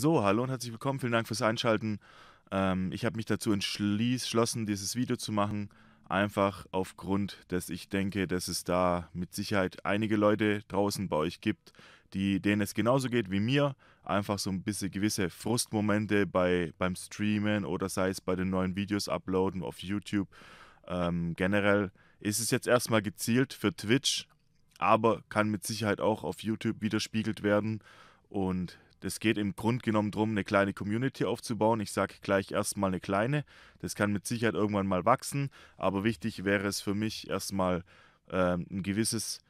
So, hallo und herzlich willkommen. Vielen Dank fürs Einschalten. Ähm, ich habe mich dazu entschlossen, dieses Video zu machen, einfach aufgrund, dass ich denke, dass es da mit Sicherheit einige Leute draußen bei euch gibt, die, denen es genauso geht wie mir. Einfach so ein bisschen gewisse Frustmomente bei, beim Streamen oder sei es bei den neuen Videos uploaden auf YouTube. Ähm, generell ist es jetzt erstmal gezielt für Twitch, aber kann mit Sicherheit auch auf YouTube widerspiegelt werden. Und das geht im Grunde genommen darum, eine kleine Community aufzubauen. Ich sage gleich erstmal eine kleine. Das kann mit Sicherheit irgendwann mal wachsen. Aber wichtig wäre es für mich erstmal äh, ein gewisses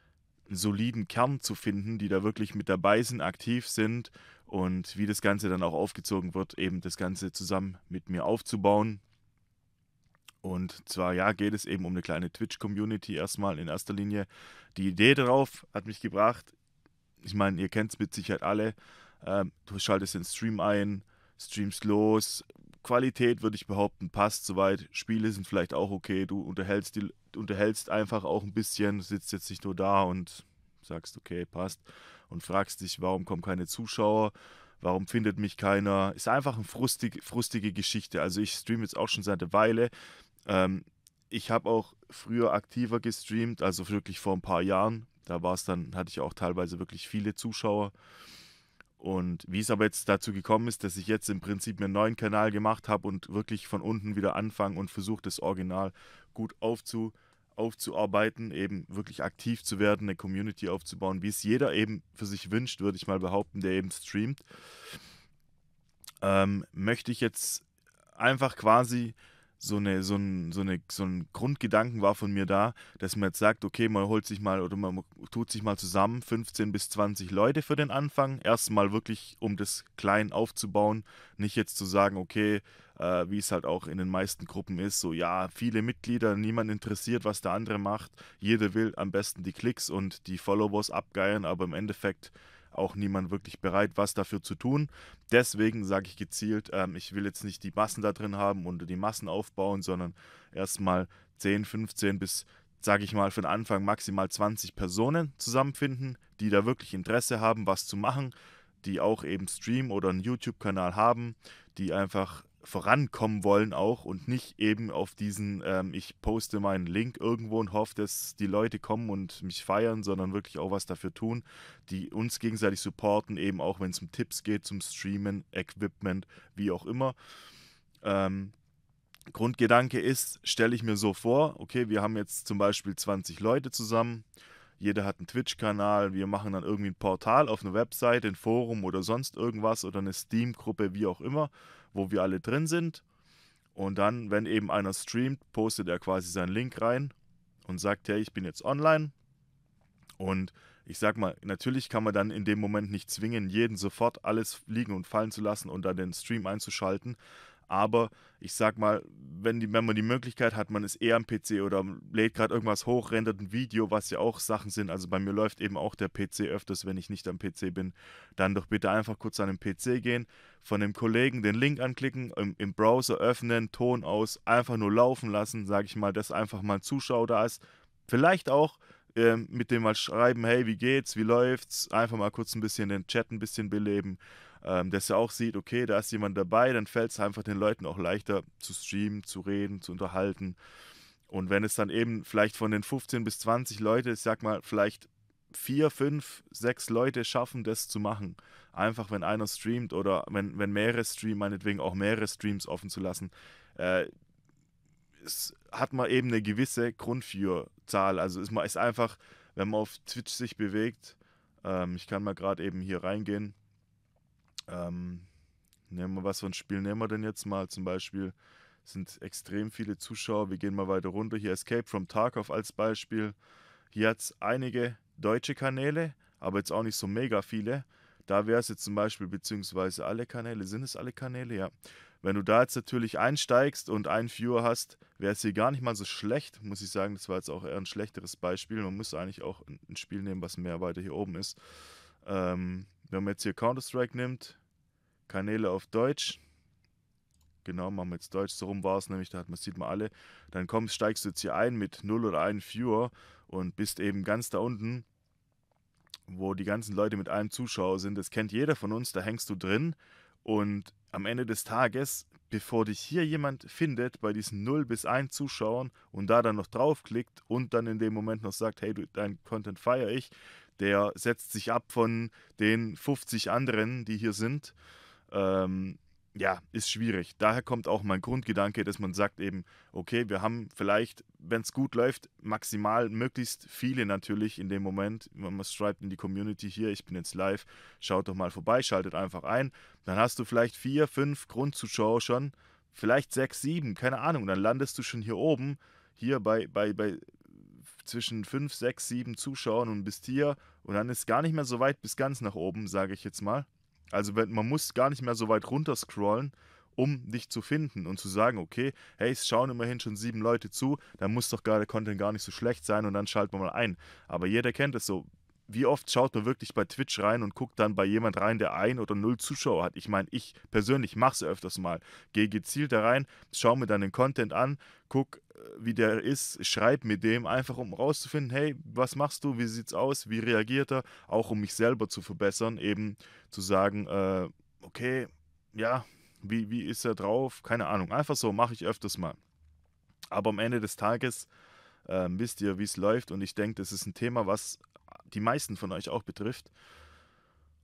soliden Kern zu finden, die da wirklich mit dabei sind, aktiv sind und wie das Ganze dann auch aufgezogen wird, eben das Ganze zusammen mit mir aufzubauen. Und zwar, ja, geht es eben um eine kleine Twitch-Community erstmal in erster Linie. Die Idee darauf hat mich gebracht, ich meine, ihr kennt es mit Sicherheit alle, ähm, du schaltest den Stream ein, streamst los. Qualität würde ich behaupten, passt soweit. Spiele sind vielleicht auch okay. Du unterhältst, die, unterhältst einfach auch ein bisschen, sitzt jetzt nicht nur da und sagst, okay, passt. Und fragst dich, warum kommen keine Zuschauer? Warum findet mich keiner? Ist einfach eine frustig, frustige Geschichte. Also ich streame jetzt auch schon seit einer Weile. Ähm, ich habe auch früher aktiver gestreamt, also wirklich vor ein paar Jahren. Da war es dann, hatte ich auch teilweise wirklich viele Zuschauer. Und wie es aber jetzt dazu gekommen ist, dass ich jetzt im Prinzip einen neuen Kanal gemacht habe und wirklich von unten wieder anfange und versuche, das Original gut aufzu, aufzuarbeiten, eben wirklich aktiv zu werden, eine Community aufzubauen, wie es jeder eben für sich wünscht, würde ich mal behaupten, der eben streamt, ähm, möchte ich jetzt einfach quasi so, eine, so, ein, so, eine, so ein Grundgedanken war von mir da, dass man jetzt sagt, okay, man holt sich mal oder man tut sich mal zusammen, 15 bis 20 Leute für den Anfang. Erstmal wirklich, um das klein aufzubauen. Nicht jetzt zu sagen, okay, äh, wie es halt auch in den meisten Gruppen ist, so ja, viele Mitglieder, niemand interessiert, was der andere macht. Jeder will am besten die Klicks und die Followers abgeiern, aber im Endeffekt auch niemand wirklich bereit, was dafür zu tun. Deswegen sage ich gezielt, ähm, ich will jetzt nicht die Massen da drin haben und die Massen aufbauen, sondern erstmal 10, 15 bis, sage ich mal, für den Anfang maximal 20 Personen zusammenfinden, die da wirklich Interesse haben, was zu machen, die auch eben Stream oder einen YouTube-Kanal haben, die einfach vorankommen wollen auch und nicht eben auf diesen, ähm, ich poste meinen Link irgendwo und hoffe, dass die Leute kommen und mich feiern, sondern wirklich auch was dafür tun, die uns gegenseitig supporten, eben auch wenn es um Tipps geht zum Streamen, Equipment, wie auch immer. Ähm, Grundgedanke ist, stelle ich mir so vor, okay, wir haben jetzt zum Beispiel 20 Leute zusammen, jeder hat einen Twitch-Kanal, wir machen dann irgendwie ein Portal auf einer Website, ein Forum oder sonst irgendwas oder eine Steam-Gruppe, wie auch immer wo wir alle drin sind. Und dann, wenn eben einer streamt, postet er quasi seinen Link rein und sagt, hey, ich bin jetzt online. Und ich sag mal, natürlich kann man dann in dem Moment nicht zwingen, jeden sofort alles liegen und fallen zu lassen und dann den Stream einzuschalten. Aber ich sag mal, wenn, die, wenn man die Möglichkeit hat, man ist eher am PC oder lädt gerade irgendwas hoch, rendert ein Video, was ja auch Sachen sind. Also bei mir läuft eben auch der PC öfters, wenn ich nicht am PC bin. Dann doch bitte einfach kurz an den PC gehen, von dem Kollegen den Link anklicken, im, im Browser öffnen, Ton aus, einfach nur laufen lassen, sage ich mal, dass einfach mal ein Zuschauer da ist. Vielleicht auch ähm, mit dem mal schreiben, hey, wie geht's, wie läuft's? Einfach mal kurz ein bisschen den Chat ein bisschen beleben ähm, dass er auch sieht, okay, da ist jemand dabei, dann fällt es einfach den Leuten auch leichter zu streamen, zu reden, zu unterhalten. Und wenn es dann eben vielleicht von den 15 bis 20 Leute, ich sag mal, vielleicht vier, fünf, sechs Leute schaffen, das zu machen. Einfach, wenn einer streamt oder wenn, wenn mehrere streamen, meinetwegen auch mehrere Streams offen zu lassen. Äh, es hat man eben eine gewisse Grundviewerzahl. Also ist man ist einfach, wenn man auf Twitch sich bewegt, ähm, ich kann mal gerade eben hier reingehen, ähm, nehmen wir was für ein Spiel nehmen wir denn jetzt mal? Zum Beispiel sind extrem viele Zuschauer. Wir gehen mal weiter runter. Hier Escape from Tarkov als Beispiel. Hier hat es einige deutsche Kanäle, aber jetzt auch nicht so mega viele. Da wäre es jetzt zum Beispiel, beziehungsweise alle Kanäle, sind es alle Kanäle? Ja. Wenn du da jetzt natürlich einsteigst und einen Viewer hast, wäre es hier gar nicht mal so schlecht, muss ich sagen. Das war jetzt auch eher ein schlechteres Beispiel. Man muss eigentlich auch ein Spiel nehmen, was mehr weiter hier oben ist. Ähm, wenn man jetzt hier Counter-Strike nimmt, Kanäle auf Deutsch, genau, machen wir jetzt Deutsch, so rum war es nämlich, da hat man, sieht man alle, dann kommst, steigst du jetzt hier ein mit 0 oder 1 Viewer und bist eben ganz da unten, wo die ganzen Leute mit einem Zuschauer sind, das kennt jeder von uns, da hängst du drin. Und am Ende des Tages, bevor dich hier jemand findet bei diesen 0 bis 1 Zuschauern und da dann noch draufklickt und dann in dem Moment noch sagt, hey, dein Content feiere ich, der setzt sich ab von den 50 anderen, die hier sind. Ähm, ja, ist schwierig. Daher kommt auch mein Grundgedanke, dass man sagt eben, okay, wir haben vielleicht, wenn es gut läuft, maximal möglichst viele natürlich in dem Moment. Man schreibt in die Community hier, ich bin jetzt live, schaut doch mal vorbei, schaltet einfach ein. Dann hast du vielleicht vier, fünf Grundzuschauer schon, vielleicht sechs, sieben, keine Ahnung. Dann landest du schon hier oben, hier bei, bei, bei zwischen fünf, sechs, sieben Zuschauern und bist hier und dann ist gar nicht mehr so weit bis ganz nach oben, sage ich jetzt mal. Also man muss gar nicht mehr so weit runter scrollen, um dich zu finden und zu sagen, okay, hey, es schauen immerhin schon sieben Leute zu, dann muss doch gerade der Content gar nicht so schlecht sein und dann schalten wir mal ein. Aber jeder kennt es so. Wie oft schaut man wirklich bei Twitch rein und guckt dann bei jemand rein, der ein oder null Zuschauer hat? Ich meine, ich persönlich mache es öfters mal. Gehe gezielt da rein, schaue mir dann den Content an, guck, äh, wie der ist, schreib mit dem, einfach um rauszufinden, hey, was machst du, wie sieht's aus, wie reagiert er, auch um mich selber zu verbessern, eben zu sagen, äh, okay, ja, wie, wie ist er drauf? Keine Ahnung. Einfach so, mache ich öfters mal. Aber am Ende des Tages äh, wisst ihr, wie es läuft. Und ich denke, das ist ein Thema, was die meisten von euch auch betrifft.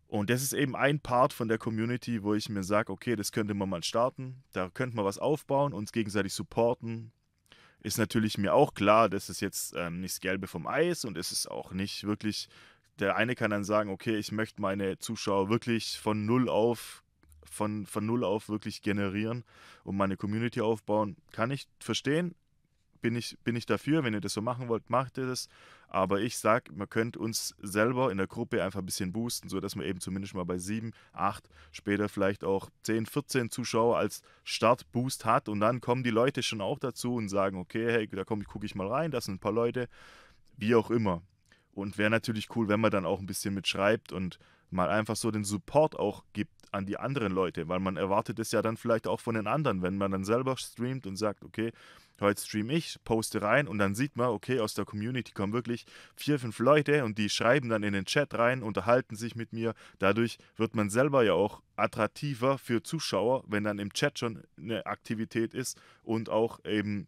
Und das ist eben ein Part von der Community, wo ich mir sage, okay, das könnte man mal starten. Da könnte man was aufbauen, uns gegenseitig supporten. Ist natürlich mir auch klar, das ist jetzt ähm, nicht das Gelbe vom Eis und es ist auch nicht wirklich der eine kann dann sagen, okay, ich möchte meine Zuschauer wirklich von null auf, von, von null auf wirklich generieren und meine Community aufbauen. Kann ich verstehen, bin ich, bin ich dafür, wenn ihr das so machen wollt, macht ihr das. Aber ich sage, man könnte uns selber in der Gruppe einfach ein bisschen boosten, sodass man eben zumindest mal bei 7, 8, später vielleicht auch 10, 14 Zuschauer als Startboost hat. Und dann kommen die Leute schon auch dazu und sagen, okay, hey, da gucke ich mal rein, das sind ein paar Leute, wie auch immer. Und wäre natürlich cool, wenn man dann auch ein bisschen mitschreibt und mal einfach so den Support auch gibt an die anderen Leute, weil man erwartet es ja dann vielleicht auch von den anderen, wenn man dann selber streamt und sagt, okay, heute stream ich, poste rein und dann sieht man, okay, aus der Community kommen wirklich vier, fünf Leute und die schreiben dann in den Chat rein, unterhalten sich mit mir. Dadurch wird man selber ja auch attraktiver für Zuschauer, wenn dann im Chat schon eine Aktivität ist und auch eben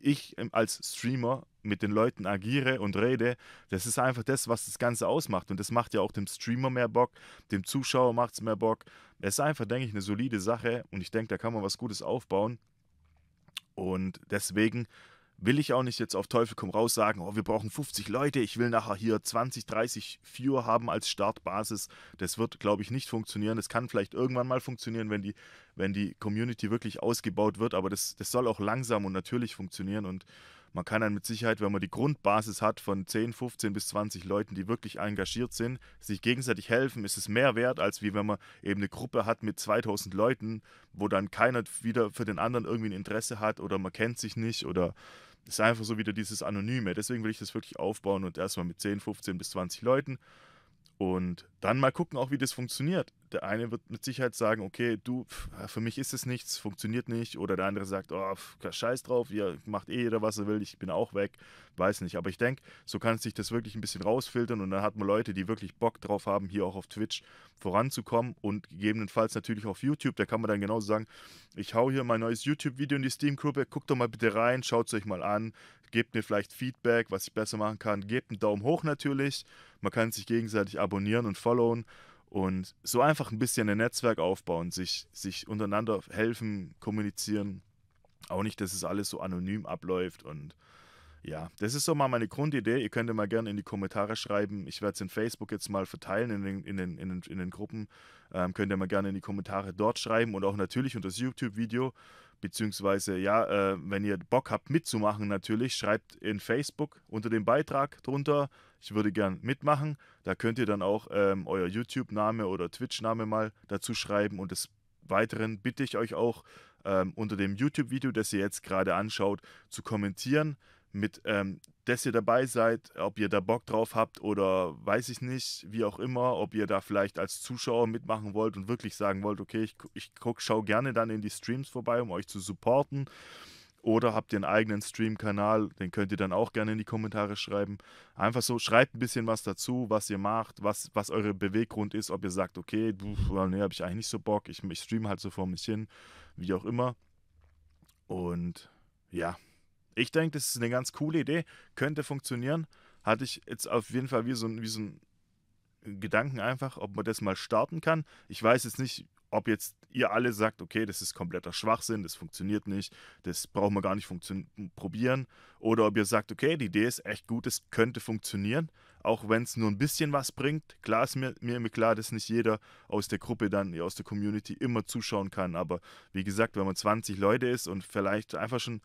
ich als Streamer mit den Leuten agiere und rede, das ist einfach das, was das Ganze ausmacht. Und das macht ja auch dem Streamer mehr Bock, dem Zuschauer macht es mehr Bock. Es ist einfach, denke ich, eine solide Sache und ich denke, da kann man was Gutes aufbauen. Und deswegen will ich auch nicht jetzt auf Teufel komm raus sagen, oh, wir brauchen 50 Leute, ich will nachher hier 20, 30 Viewer haben als Startbasis. Das wird, glaube ich, nicht funktionieren. Das kann vielleicht irgendwann mal funktionieren, wenn die, wenn die Community wirklich ausgebaut wird, aber das, das soll auch langsam und natürlich funktionieren und man kann dann mit Sicherheit, wenn man die Grundbasis hat von 10, 15 bis 20 Leuten, die wirklich engagiert sind, sich gegenseitig helfen, ist es mehr wert, als wie wenn man eben eine Gruppe hat mit 2000 Leuten, wo dann keiner wieder für den anderen irgendwie ein Interesse hat oder man kennt sich nicht oder es ist einfach so wieder dieses Anonyme. Deswegen will ich das wirklich aufbauen und erstmal mit 10, 15 bis 20 Leuten und dann mal gucken auch, wie das funktioniert. Der eine wird mit Sicherheit sagen, okay, du, für mich ist es nichts, funktioniert nicht. Oder der andere sagt, oh, scheiß drauf, ihr macht eh jeder, was er will, ich bin auch weg. Weiß nicht. Aber ich denke, so kann sich das wirklich ein bisschen rausfiltern und dann hat man Leute, die wirklich Bock drauf haben, hier auch auf Twitch voranzukommen und gegebenenfalls natürlich auf YouTube. Da kann man dann genauso sagen, ich hau hier mein neues YouTube-Video in die Steam-Gruppe, guckt doch mal bitte rein, schaut es euch mal an, gebt mir vielleicht Feedback, was ich besser machen kann, gebt einen Daumen hoch natürlich. Man kann sich gegenseitig abonnieren und followen und so einfach ein bisschen ein Netzwerk aufbauen, sich, sich untereinander helfen, kommunizieren. Auch nicht, dass es alles so anonym abläuft und ja, das ist so mal meine Grundidee. Ihr könnt ja mal gerne in die Kommentare schreiben. Ich werde es in Facebook jetzt mal verteilen in den, in den, in den, in den Gruppen. Ähm, könnt ihr mal gerne in die Kommentare dort schreiben und auch natürlich unter das YouTube-Video. Beziehungsweise, ja, äh, wenn ihr Bock habt mitzumachen, natürlich, schreibt in Facebook unter dem Beitrag drunter. Ich würde gern mitmachen. Da könnt ihr dann auch ähm, euer YouTube-Name oder Twitch-Name mal dazu schreiben. Und des Weiteren bitte ich euch auch ähm, unter dem YouTube-Video, das ihr jetzt gerade anschaut, zu kommentieren mit, ähm, dass ihr dabei seid, ob ihr da Bock drauf habt oder weiß ich nicht, wie auch immer, ob ihr da vielleicht als Zuschauer mitmachen wollt und wirklich sagen wollt, okay, ich, ich guck, schau gerne dann in die Streams vorbei, um euch zu supporten. Oder habt ihr einen eigenen Stream-Kanal, den könnt ihr dann auch gerne in die Kommentare schreiben. Einfach so, schreibt ein bisschen was dazu, was ihr macht, was, was eure Beweggrund ist, ob ihr sagt, okay, nee, habe ich eigentlich nicht so Bock, ich, ich streame halt so vor mich hin, wie auch immer. Und ja, ich denke, das ist eine ganz coole Idee, könnte funktionieren. Hatte ich jetzt auf jeden Fall wie so, wie so ein Gedanken einfach, ob man das mal starten kann. Ich weiß jetzt nicht, ob jetzt ihr alle sagt, okay, das ist kompletter Schwachsinn, das funktioniert nicht, das brauchen wir gar nicht probieren. Oder ob ihr sagt, okay, die Idee ist echt gut, es könnte funktionieren, auch wenn es nur ein bisschen was bringt. Klar ist mir, mir klar, dass nicht jeder aus der Gruppe dann, aus der Community immer zuschauen kann. Aber wie gesagt, wenn man 20 Leute ist und vielleicht einfach schon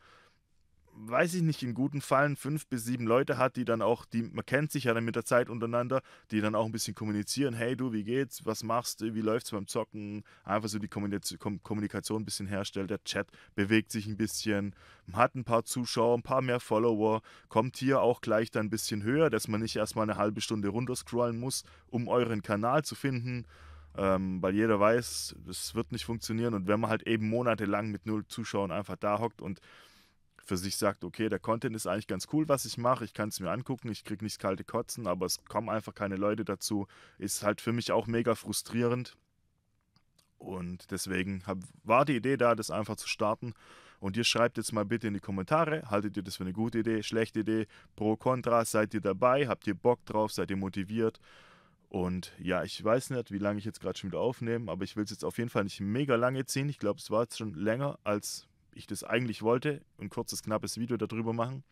weiß ich nicht, in guten Fallen fünf bis sieben Leute hat, die dann auch, die, man kennt sich ja dann mit der Zeit untereinander, die dann auch ein bisschen kommunizieren, hey du, wie geht's, was machst du, wie läuft's beim Zocken, einfach so die Kommunikation ein bisschen herstellt, der Chat bewegt sich ein bisschen, man hat ein paar Zuschauer, ein paar mehr Follower, kommt hier auch gleich dann ein bisschen höher, dass man nicht erstmal eine halbe Stunde runterscrollen muss, um euren Kanal zu finden, ähm, weil jeder weiß, das wird nicht funktionieren. Und wenn man halt eben monatelang mit null Zuschauern einfach da hockt und für sich sagt, okay, der Content ist eigentlich ganz cool, was ich mache, ich kann es mir angucken, ich kriege nicht kalte Kotzen, aber es kommen einfach keine Leute dazu, ist halt für mich auch mega frustrierend. Und deswegen hab, war die Idee da, das einfach zu starten. Und ihr schreibt jetzt mal bitte in die Kommentare, haltet ihr das für eine gute Idee, schlechte Idee, pro, contra, seid ihr dabei, habt ihr Bock drauf, seid ihr motiviert? Und ja, ich weiß nicht, wie lange ich jetzt gerade schon wieder aufnehme, aber ich will es jetzt auf jeden Fall nicht mega lange ziehen. Ich glaube, es war jetzt schon länger als ich das eigentlich wollte, ein kurzes, knappes Video darüber machen.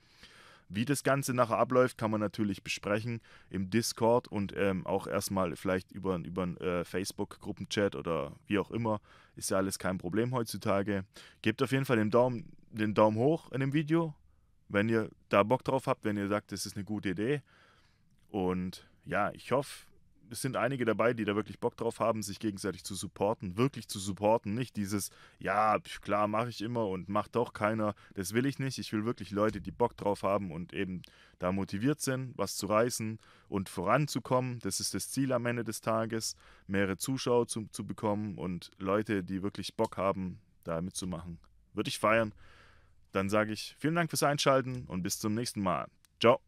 Wie das Ganze nachher abläuft, kann man natürlich besprechen im Discord und ähm, auch erstmal vielleicht über, über einen äh, Facebook-Gruppenchat oder wie auch immer. Ist ja alles kein Problem heutzutage. Gebt auf jeden Fall den Daumen, den Daumen hoch in dem Video, wenn ihr da Bock drauf habt, wenn ihr sagt, das ist eine gute Idee. Und ja, ich hoffe, es sind einige dabei, die da wirklich Bock drauf haben, sich gegenseitig zu supporten, wirklich zu supporten. Nicht dieses, ja, klar, mache ich immer und macht doch keiner. Das will ich nicht. Ich will wirklich Leute, die Bock drauf haben und eben da motiviert sind, was zu reißen und voranzukommen. Das ist das Ziel am Ende des Tages, mehrere Zuschauer zu, zu bekommen und Leute, die wirklich Bock haben, da mitzumachen. Würde ich feiern. Dann sage ich vielen Dank fürs Einschalten und bis zum nächsten Mal. Ciao.